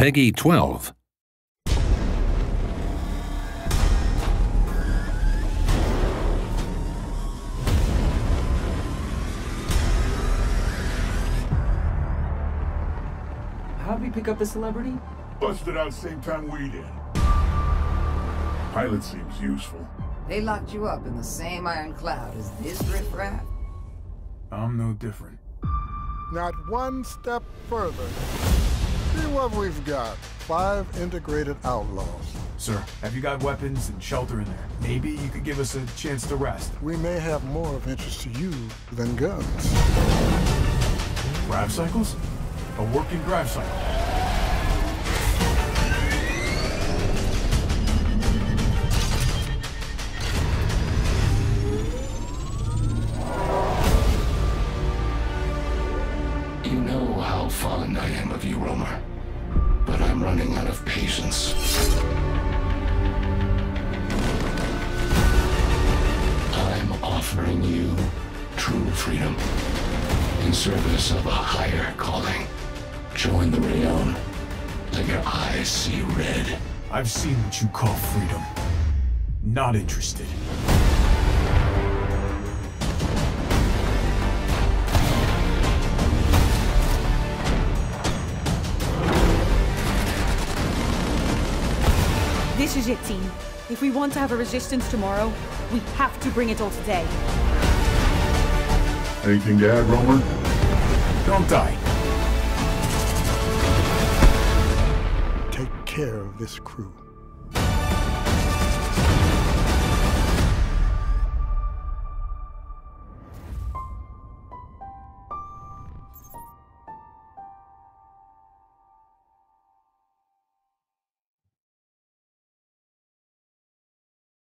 Peggy 12. How'd we pick up the celebrity? Busted out same time we did. Pilot seems useful. They locked you up in the same iron cloud as this riffraff? I'm no different. Not one step further. See what we've got. Five integrated outlaws. Sir, have you got weapons and shelter in there? Maybe you could give us a chance to rest. We may have more of interest to you than guns. Grav cycles? A working grav cycle. Know how fond I am of you, Romer. But I'm running out of patience. I'm offering you true freedom in service of a higher calling. Join the Rayonne. Let your eyes see red. I've seen what you call freedom. Not interested. This is it, team. If we want to have a resistance tomorrow, we have to bring it all today. Anything to add, Romer? Don't die. Take care of this crew.